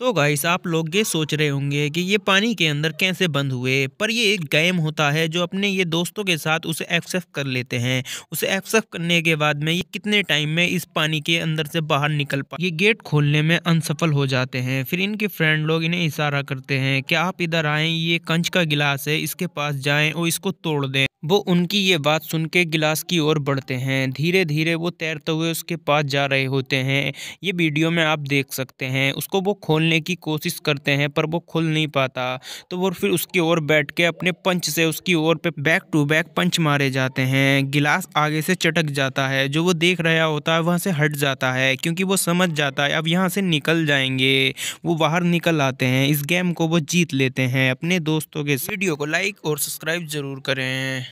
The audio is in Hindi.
तो गाइस आप लोग ये सोच रहे होंगे कि ये पानी के अंदर कैसे बंद हुए? पर ये एक गेम होता है जो अपने ये दोस्तों के साथ उसे एक्सेप्ट कर लेते हैं। उसे एक्सेप्ट करने के बाद में ये कितने टाइम में इस पानी के अंदर से बाहर निकल पा ये गेट खोलने में अनसफल हो जाते हैं। फिर इनके फ्रेंड लोग इन्हें इशारा करते हैं कि आप इधर आए, ये कंच का गिलास है, इसके पास जाएँ और इसको तोड़ दें। वो उनकी ये बात सुन के गिलास की ओर बढ़ते हैं। धीरे धीरे वो तैरते हुए उसके पास जा रहे होते हैं। ये वीडियो में आप देख सकते हैं। उसको वो खोलने की कोशिश करते हैं, पर वो खुल नहीं पाता। तो वो फिर उसकी ओर बैठ के अपने पंच से उसकी ओर पे बैक टू बैक पंच मारे जाते हैं। गिलास आगे से चटक जाता है, जो वो देख रहा होता है वहाँ से हट जाता है, क्योंकि वो समझ जाता है, अब यहाँ से निकल जाएँगे। वो बाहर निकल आते हैं, इस गेम को वो जीत लेते हैं। अपने दोस्तों के वीडियो को लाइक और सब्सक्राइब ज़रूर करें।